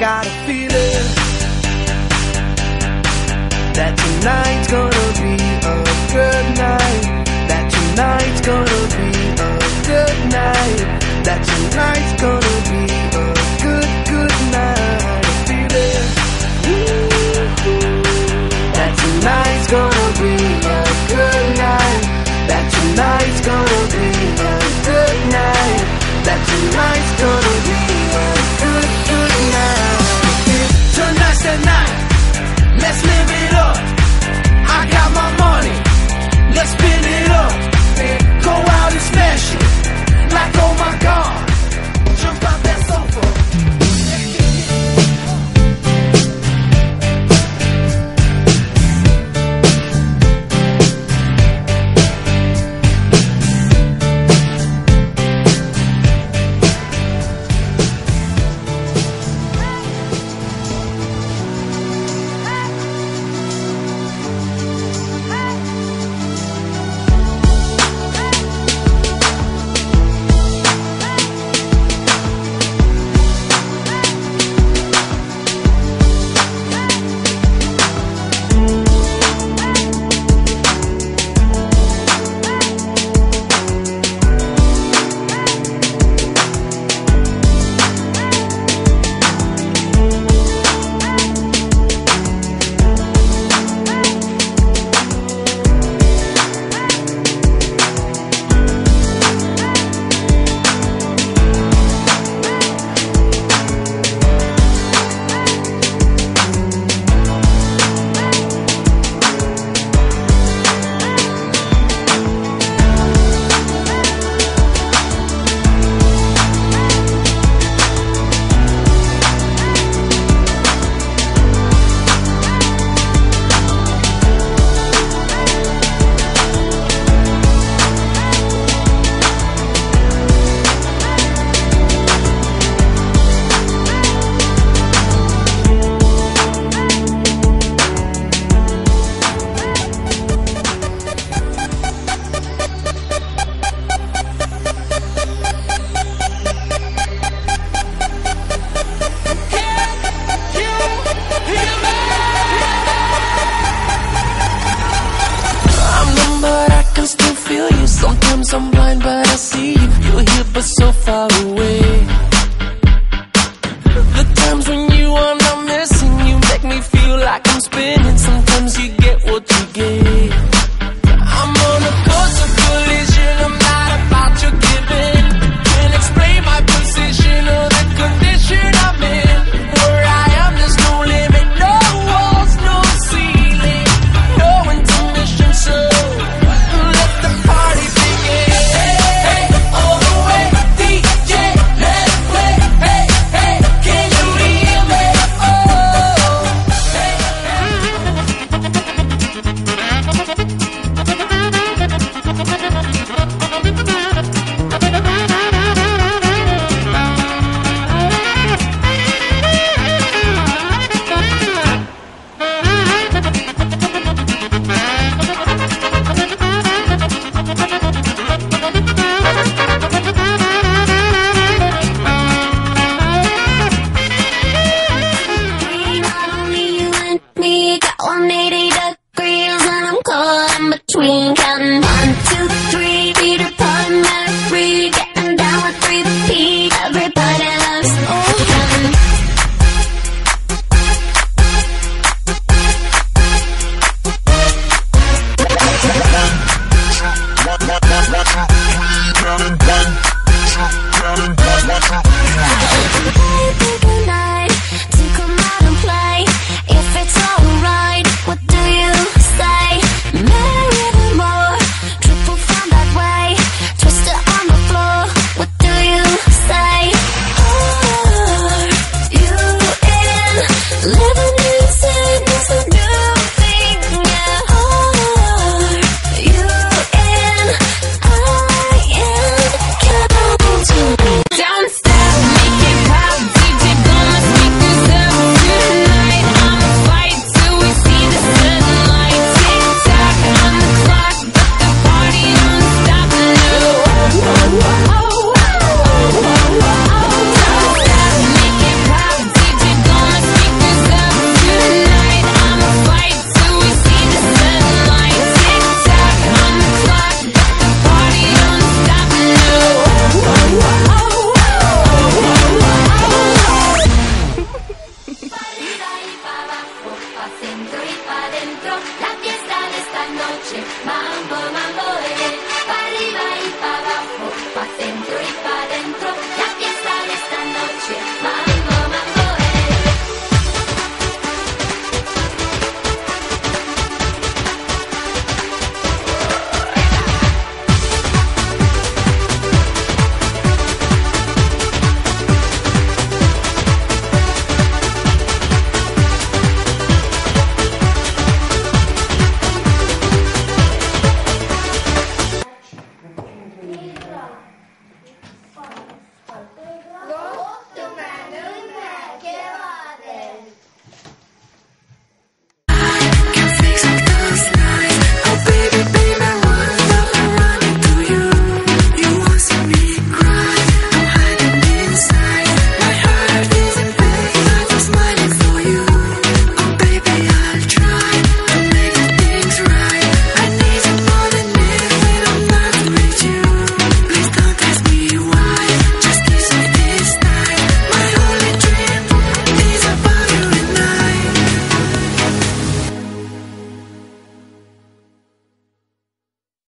got a feeling that tonight's gonna be a good night. That tonight's gonna be a good night. feel you. Sometimes I'm blind but I see you. You're here but so far away. swing counting